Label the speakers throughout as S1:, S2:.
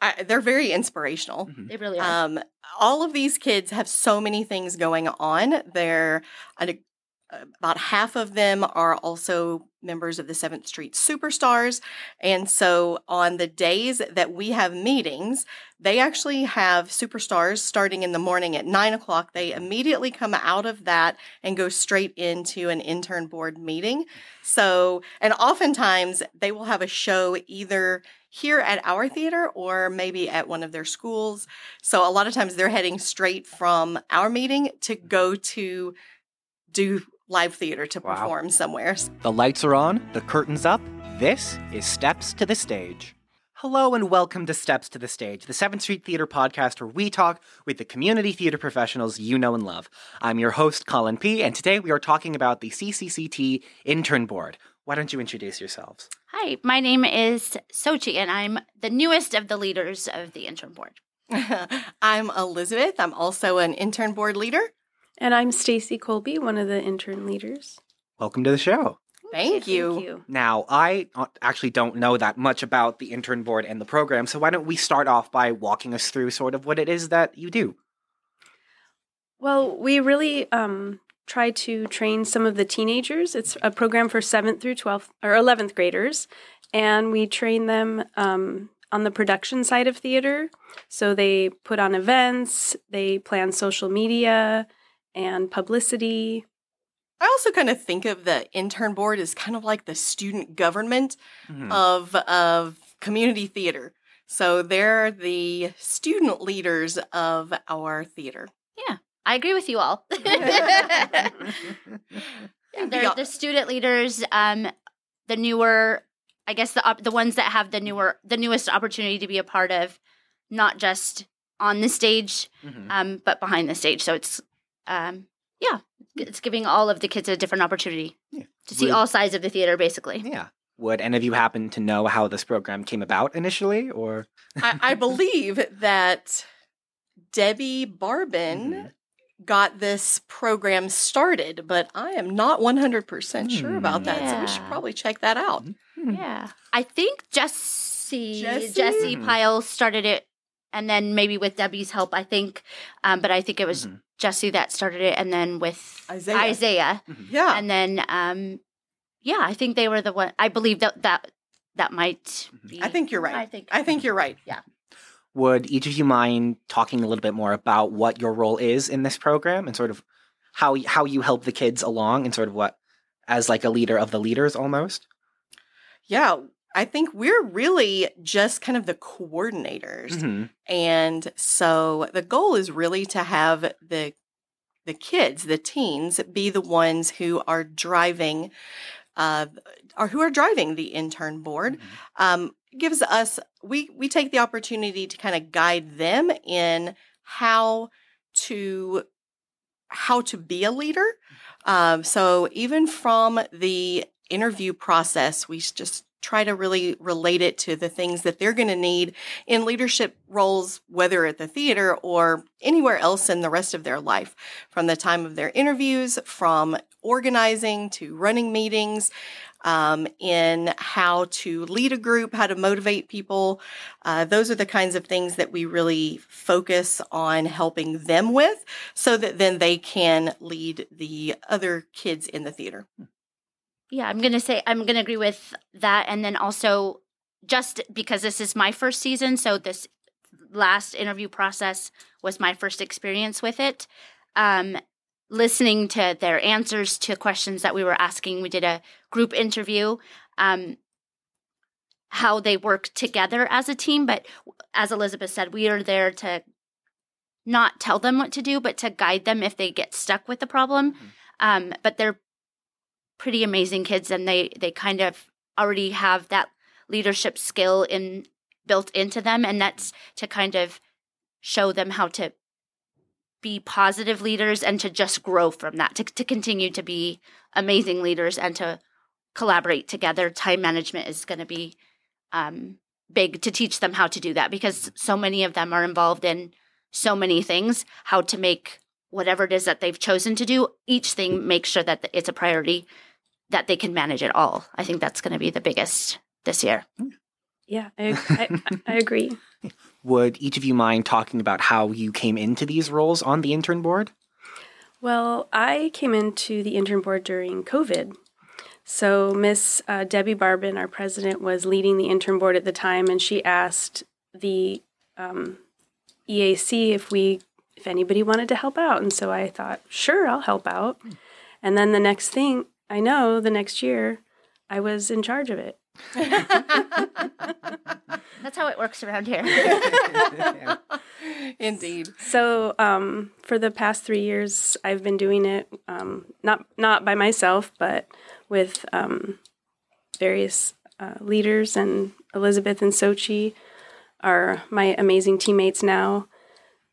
S1: I, they're very inspirational.
S2: Mhm.
S3: They really are.
S1: Um, all of these kids have so many things going on. They're I- about half of them are also members of the Seventh Street Superstars, and so on the days that we have meetings, they actually have superstars starting in the morning at nine o'clock. They immediately come out of that and go straight into an intern board meeting. So, and oftentimes they will have a show either here at our theater or maybe at one of their schools. So a lot of times they're heading straight from our meeting to mm-hmm. go to do live theater to
S2: Wow.
S1: perform somewhere.
S2: The lights are on, the curtain's up. This is Steps to the Stage. Hello and welcome to Steps to the Stage, the 7th Street Theater podcast where we talk with the community theater professionals you know and love. I'm your host, Colin P., and today we are talking about the CCCT Intern Board. Why don't you introduce yourselves?
S3: Hi, my name is Xochi, and I'm the newest of the leaders of the intern board.
S1: I'm Elizabeth. I'm also an intern board leader.
S4: And I'm Stacy Colby, one of the intern leaders.
S2: Welcome to the show.
S1: Thank you.
S4: Thank you.
S2: Now, I actually don't know that much about the intern board and the program, so why don't we start off by walking us through sort of what it is that you do?
S4: Well, we really um, try to train some of the teenagers. It's a program for 7th through 12th or 11th graders, and we train them um, on the production side of theater. So they put on events, they plan social media and publicity.
S1: I also kind of think of the intern board as kind of like the student government
S2: Mhm.
S1: of of community theater. So they're the student leaders of our theater.
S3: I agree with you all.
S1: And
S3: They're
S1: beyond-
S3: the student leaders, um, the newer, I guess the the ones that have the newer, the newest opportunity to be a part of, not just on the stage,
S2: Mhm.
S3: um, but behind the stage. So it's, um, yeah, it's giving all of the kids a different opportunity
S2: Yeah.
S3: to see
S2: Would-
S3: all sides of the theater, basically.
S2: Yeah. Would any of you happen to know how this program came about initially, or
S1: I, I believe that Debbie Barbin
S2: Mhm.
S1: Got this program started, but I am not 100% sure about that. So we should probably check that out.
S3: Yeah. I think Jesse
S1: Jesse?
S3: Jesse. Pyle started it and then maybe with Debbie's help, I think. Um, but I think it was
S2: Mhm.
S3: Jesse that started it and then with
S1: Isaiah.
S3: Isaiah.
S1: Yeah.
S3: And then um yeah, I think they were the one I believe that that that might be
S1: I think you're right.
S3: I think
S1: I think you're right.
S2: Would each of you mind talking a little bit more about what your role is in this program and sort of how how you help the kids along and sort of what as like a leader of the leaders almost?
S1: Yeah. I think we're really just kind of the coordinators.
S2: Mhm.
S1: And so the goal is really to have the the kids, the teens, be the ones who are driving, uh, or who are driving the intern board. Um, gives us we we take the opportunity to kind of guide them in how to how to be a leader. Um, so even from the interview process, we just try to really relate it to the things that they're going to need in leadership roles, whether at the theater or anywhere else in the rest of their life, from the time of their interviews, from organizing to running meetings, um, in how to lead a group, how to motivate people. Uh, those are the kinds of things that we really focus on helping them with so that then they can lead the other kids in the theater.
S3: Yeah, I'm gonna say I'm gonna agree with that, and then also just because this is my first season, so this last interview process was my first experience with it. Um, listening to their answers to questions that we were asking, we did a group interview. Um, how they work together as a team, but as Elizabeth said, we are there to not tell them what to do, but to guide them if they get stuck with the problem. Um, but they're pretty amazing kids and they they kind of already have that leadership skill in built into them and that's to kind of show them how to be positive leaders and to just grow from that to, to continue to be amazing leaders and to collaborate together. Time management is going to be um, big to teach them how to do that because so many of them are involved in so many things how to make whatever it is that they've chosen to do. Each thing make sure that it's a priority that they can manage it all i think that's going to be the biggest this year
S4: Yeah, I, I, I agree.
S2: Would each of you mind talking about how you came into these roles on the intern board?
S4: Well, I came into the intern board during COVID. So, Miss uh, Debbie Barbin, our president, was leading the intern board at the time, and she asked the um, EAC if we, if anybody wanted to help out. And so I thought, sure, I'll help out. And then the next thing I know, the next year, I was in charge of it.
S3: That's how it works around here.
S1: Indeed.
S4: So um, for the past three years, I've been doing it um, not not by myself, but with um, various uh, leaders, and Elizabeth and Xochi are my amazing teammates now.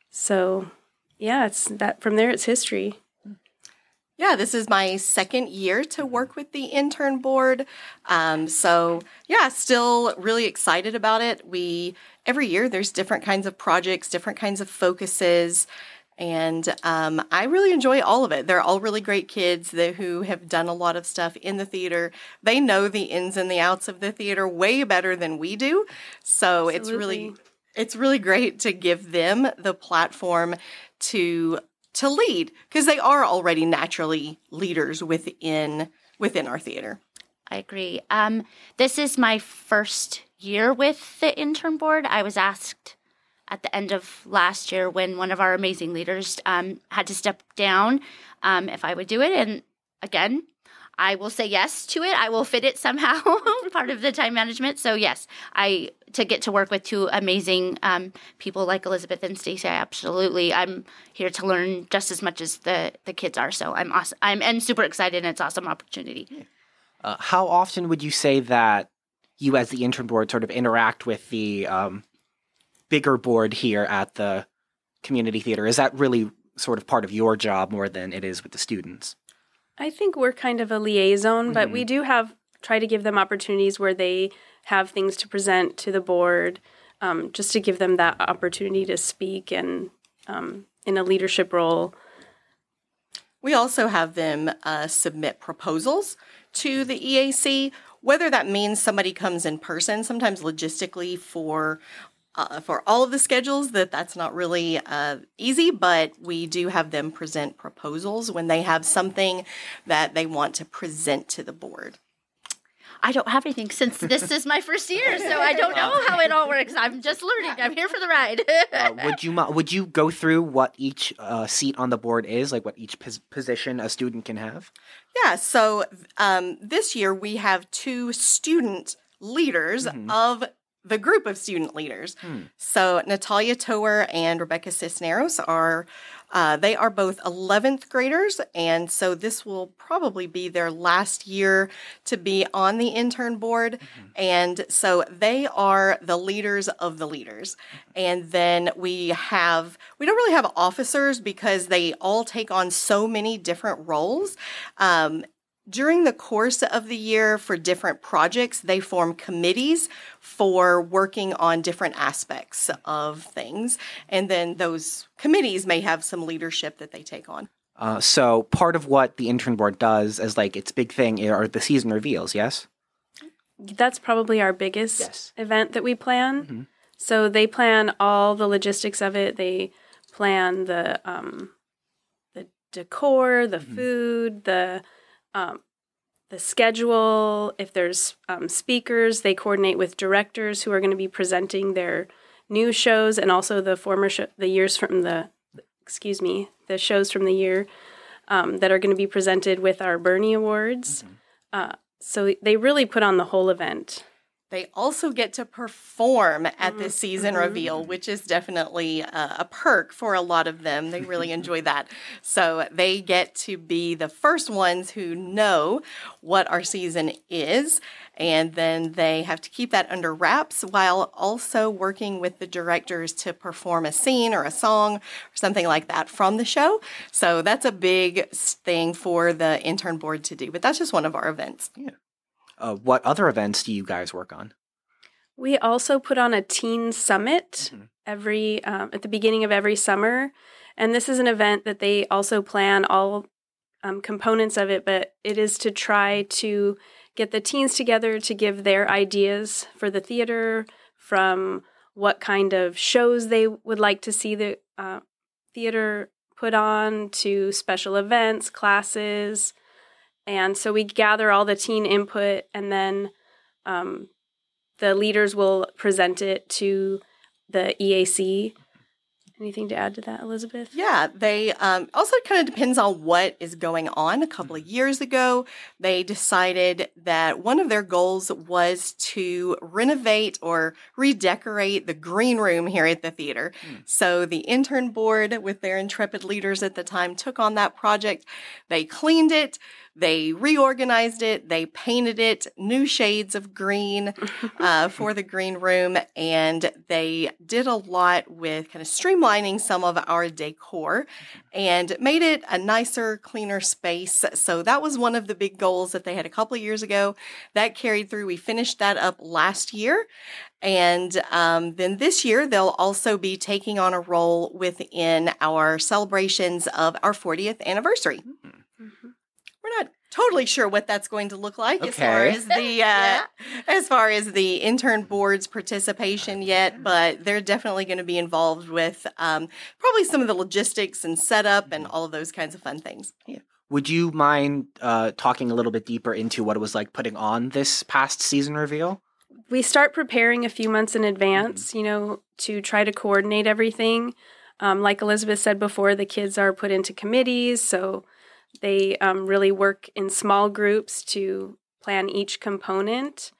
S4: So yeah, it's that from there. It's history.
S1: Yeah, this is my second year to work with the intern board. Um, so yeah, still really excited about it. We every year there's different kinds of projects, different kinds of focuses, and um, I really enjoy all of it. They're all really great kids that, who have done a lot of stuff in the theater. They know the ins and the outs of the theater way better than we do. So it's really it's really great to give them the platform to to lead because they are already naturally leaders within within our theater.
S3: I agree. Um, this is my first year with the intern board. I was asked at the end of last year when one of our amazing leaders um, had to step down um, if I would do it. And again, I will say yes to it. I will fit it somehow, part of the time management. So yes, I to get to work with two amazing um, people like Elizabeth and Stacy. I absolutely, I'm here to learn just as much as the the kids are. So I'm awesome. I'm and super excited. and It's awesome opportunity.
S2: Uh, how often would you say that you, as the intern board, sort of interact with the um, bigger board here at the community theater? Is that really sort of part of your job more than it is with the students?
S4: I think we're kind of a liaison, but we do have try to give them opportunities where they have things to present to the board, um, just to give them that opportunity to speak and um, in a leadership role.
S1: We also have them uh, submit proposals to the EAC, whether that means somebody comes in person, sometimes logistically for uh, for all of the schedules that that's not really uh, easy, but we do have them present proposals when they have something that they want to present to the board.
S3: I don't have anything since this is my first year, so I don't know how it all works. I'm just learning. I'm here for the ride.
S2: Uh, would you would you go through what each uh, seat on the board is, like what each pos- position a student can have?
S1: Yeah, so um, this year we have two student leaders of the group of student leaders. So Natalia Tower and Rebecca Cisneros are uh, they are both 11th graders, and so this will probably be their last year to be on the intern board. And so they are the leaders of the leaders. And then we have, we don't really have officers because they all take on so many different roles. Um, during the course of the year for different projects, they form committees for working on different aspects of things. And then those committees may have some leadership that they take on.
S2: Uh, so part of what the intern board does as like its big thing are the season reveals. Yes.
S4: That's probably our biggest
S2: Yes.
S4: event that we plan. So they plan all the logistics of it. They plan the um, the decor, the food, the um, the schedule. If there's um, speakers, they coordinate with directors who are going to be presenting their new shows and also the former sho the years from the excuse me the shows from the year um, that are going to be presented with our Bernie Awards. Uh, so they really put on the whole event.
S1: They also get to perform at the season mm-hmm. reveal, which is definitely a, a perk for a lot of them. They really enjoy that. So they get to be the first ones who know what our season is. And then they have to keep that under wraps while also working with the directors to perform a scene or a song or something like that from the show. So that's a big thing for the intern board to do. But that's just one of our events.
S2: Uh, what other events do you guys work on?
S4: We also put on a teen summit every um, at the beginning of every summer, and this is an event that they also plan all um, components of it. But it is to try to get the teens together to give their ideas for the theater from what kind of shows they would like to see the uh, theater put on to special events, classes. And so we gather all the teen input and then um, the leaders will present it to the EAC. Anything to add to that, Elizabeth?
S1: Yeah, they um, also kind of depends on what is going on. A couple of years ago, they decided that one of their goals was to renovate or redecorate the green room here at the theater. Mm. So the intern board, with their intrepid leaders at the time, took on that project. They cleaned it. They reorganized it, they painted it new shades of green uh, for the green room, and they did a lot with kind of streamlining some of our decor and made it a nicer, cleaner space. So that was one of the big goals that they had a couple of years ago. That carried through. We finished that up last year. And um, then this year, they'll also be taking on a role within our celebrations of our 40th anniversary. Mm-hmm we're not totally sure what that's going to look like
S2: okay.
S1: as far as the uh, yeah. as far as the intern board's participation yet, but they're definitely going to be involved with um, probably some of the logistics and setup and all of those kinds of fun things.
S2: Yeah. Would you mind uh, talking a little bit deeper into what it was like putting on this past season reveal?
S4: We start preparing a few months in advance, mm-hmm. you know, to try to coordinate everything. Um, like Elizabeth said before, the kids are put into committees, so they um, really work in small groups to plan each component.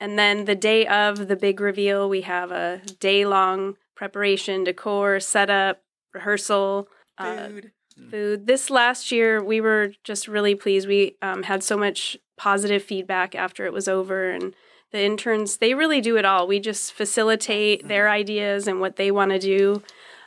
S4: And then the day of the big reveal, we have a day long preparation, decor, setup, rehearsal,
S1: uh, food.
S4: Uh, food. This last year, we were just really pleased. We um, had so much positive feedback after it was over, and the interns they really do it all. We just facilitate their ideas and what they want to do,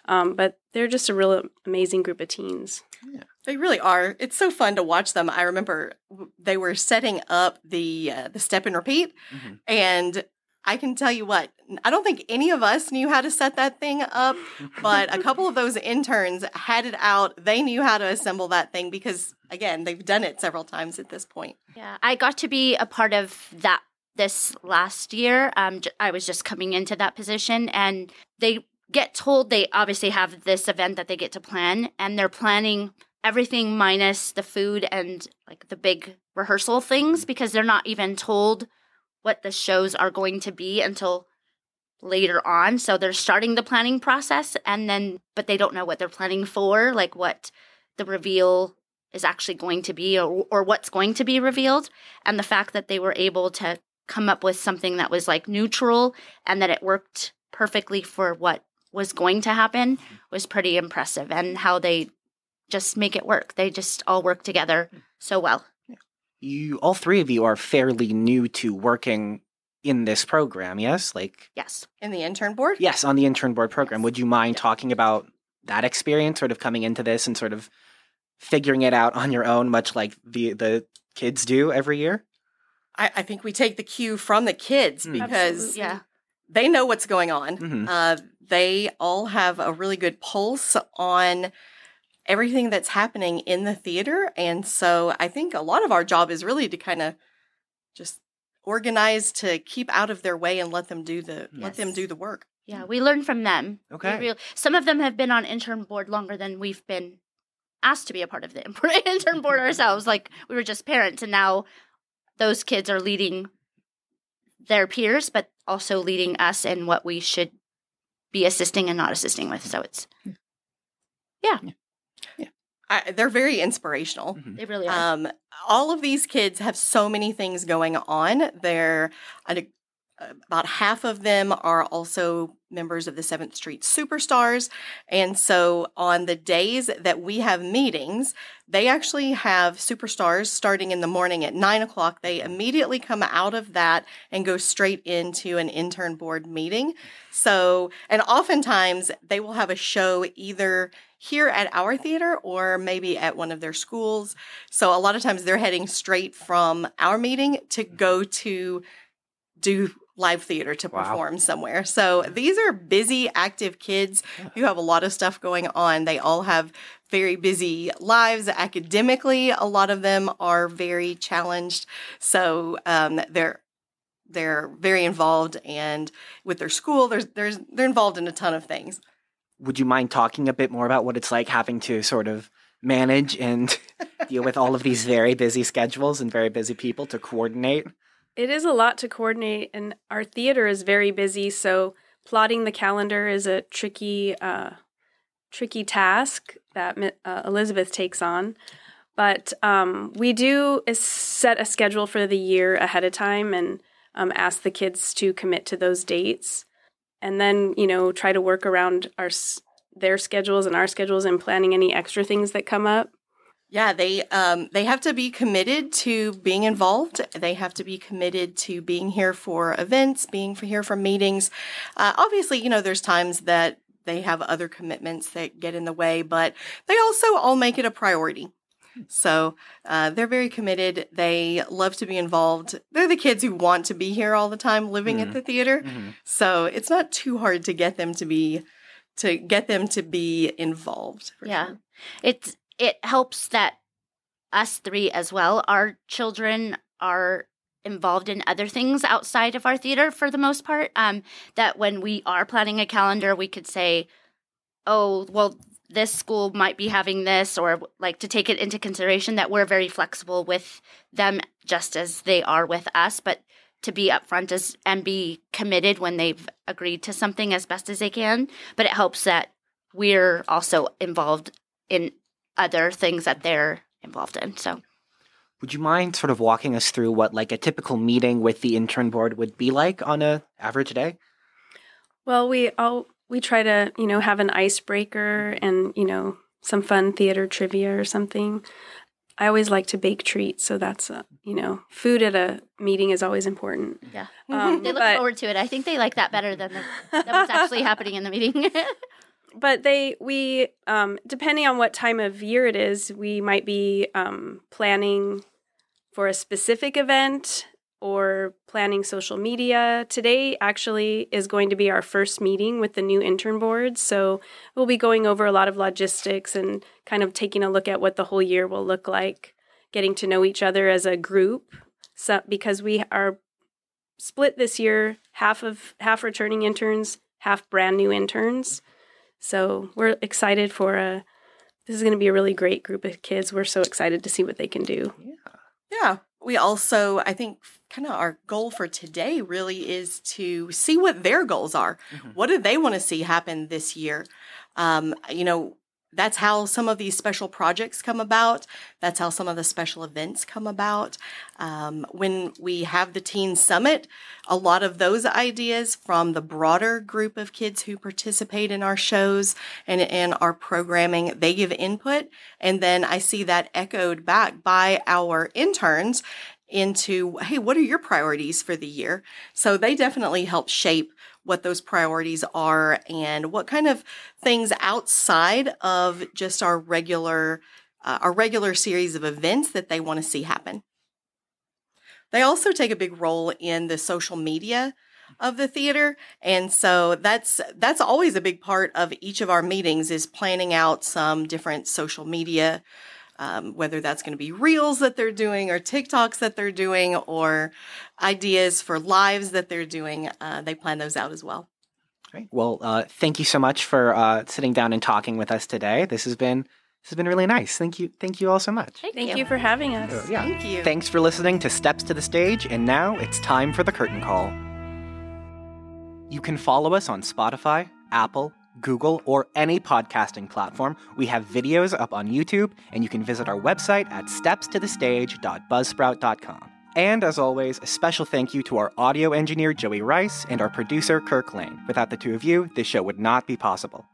S4: um, but they're just a real amazing group of teens.
S1: Yeah. They really are. It's so fun to watch them. I remember they were setting up the uh, the step and repeat, mm-hmm. and I can tell you what, I don't think any of us knew how to set that thing up, but a couple of those interns had it out. They knew how to assemble that thing because, again, they've done it several times at this point.
S3: Yeah, I got to be a part of that this last year. Um, I was just coming into that position, and they get told they obviously have this event that they get to plan, and they're planning everything minus the food and like the big rehearsal things because they're not even told what the shows are going to be until later on. So they're starting the planning process and then but they don't know what they're planning for, like what the reveal is actually going to be or, or what's going to be revealed and the fact that they were able to come up with something that was like neutral and that it worked perfectly for what was going to happen was pretty impressive and how they just make it work. They just all work together so well.
S2: You all three of you are fairly new to working in this program, yes? Like
S3: Yes.
S1: In the intern board?
S2: Yes, on the intern board program. Yes. Would you mind yeah. talking about that experience sort of coming into this and sort of figuring it out on your own much like the the kids do every year?
S1: I, I think we take the cue from the kids mm. because yeah. They know what's going on. Mm-hmm. Uh, they all have a really good pulse on everything that's happening in the theater. And so I think a lot of our job is really to kind of just organize to keep out of their way and let them do the yes. let them do the work.
S3: Yeah, we learn from them.
S2: Okay.
S3: Real, some of them have been on intern board longer than we've been asked to be a part of the intern board ourselves. Like we were just parents, and now those kids are leading their peers, but also leading us in what we should be assisting and not assisting with. So it's yeah. yeah.
S1: I, they're very inspirational.
S3: Mm-hmm. They really are. Um,
S1: all of these kids have so many things going on. They're about half of them are also members of the Seventh Street Superstars. And so on the days that we have meetings, they actually have superstars starting in the morning at nine o'clock. They immediately come out of that and go straight into an intern board meeting. So, and oftentimes they will have a show either here at our theater or maybe at one of their schools. So a lot of times they're heading straight from our meeting to go mm-hmm. to do live theater to wow. perform somewhere. So these are busy, active kids who have a lot of stuff going on. They all have very busy lives academically. A lot of them are very challenged. So um, they're they're very involved and with their school there's there's they're involved in a ton of things
S2: Would you mind talking a bit more about what it's like having to sort of manage and deal with all of these very busy schedules and very busy people to coordinate?
S4: It is a lot to coordinate, and our theater is very busy. So plotting the calendar is a tricky, uh, tricky task that uh, Elizabeth takes on. But um, we do set a schedule for the year ahead of time and um, ask the kids to commit to those dates, and then you know try to work around our their schedules and our schedules and planning any extra things that come up.
S1: Yeah, they um, they have to be committed to being involved. They have to be committed to being here for events, being here for meetings. Uh, obviously, you know, there's times that they have other commitments that get in the way, but they also all make it a priority. So uh, they're very committed. They love to be involved. They're the kids who want to be here all the time, living
S2: Mhm.
S1: at the theater.
S2: Mhm.
S1: So it's not too hard to get them to be to get them to be involved.
S3: Yeah.
S1: sure.
S3: It's it helps that us three as well, our children are involved in other things outside of our theater for the most part. Um, that when we are planning a calendar, we could say, "Oh, well, this school might be having this," or like to take it into consideration that we're very flexible with them, just as they are with us, but to be upfront as and be committed when they've agreed to something as best as they can. But it helps that we're also involved in other things that they're involved in. So
S2: Would you mind sort of walking us through what like a typical meeting with the intern board would be like on a average day?
S4: Well, we all we try to you know have an icebreaker and you know some fun theater trivia or something. I always like to bake treats, so that's uh, you know food at a meeting is always important.
S3: Yeah.
S4: um,
S3: they look
S4: but,
S3: forward to it. I think they like that better than the, than what's actually happening in the meeting.
S4: but they we um, depending on what time of year it is, we might be um, planning for a specific event or planning social media. Today actually is going to be our first meeting with the new intern board, so we'll be going over a lot of logistics and kind of taking a look at what the whole year will look like, getting to know each other as a group. So because we are split this year, half of half returning interns, half brand new interns. So we're excited for a. This is going to be a really great group of kids. We're so excited to see what they can do. Yeah.
S1: Yeah. We also, I think, kind of our goal for today really is to see what their goals are.
S2: Mhm.
S1: What do they want to see happen this year? Um, you know, that's how some of these special projects come about. That's how some of the special events come about. Um, when we have the Teen Summit, a lot of those ideas from the broader group of kids who participate in our shows and in our programming, they give input. And then I see that echoed back by our interns into, hey, what are your priorities for the year? So they definitely help shape what those priorities are and what kind of things outside of just our regular uh, our regular series of events that they want to see happen. They also take a big role in the social media of the theater and so that's that's always a big part of each of our meetings is planning out some different social media um, whether that's going to be reels that they're doing or TikToks that they're doing or ideas for lives that they're doing. Uh, they plan those out as well.
S2: Great. Well, uh, thank you so much for uh, sitting down and talking with us today. This has been this has been really nice. Thank you. Thank you all so much.
S4: Thank you for having us.
S2: Uh, yeah.
S1: Thank you.
S2: Thanks for listening to Steps to the Stage, and now it's time for the curtain call. You can follow us on Spotify, Apple, Google, or any podcasting platform. We have videos up on YouTube, and you can visit our website at stepstothestage.buzzsprout.com. And as always, a special thank you to our audio engineer Joey Rice and our producer Kirk Lane. Without the two of you, this show would not be possible.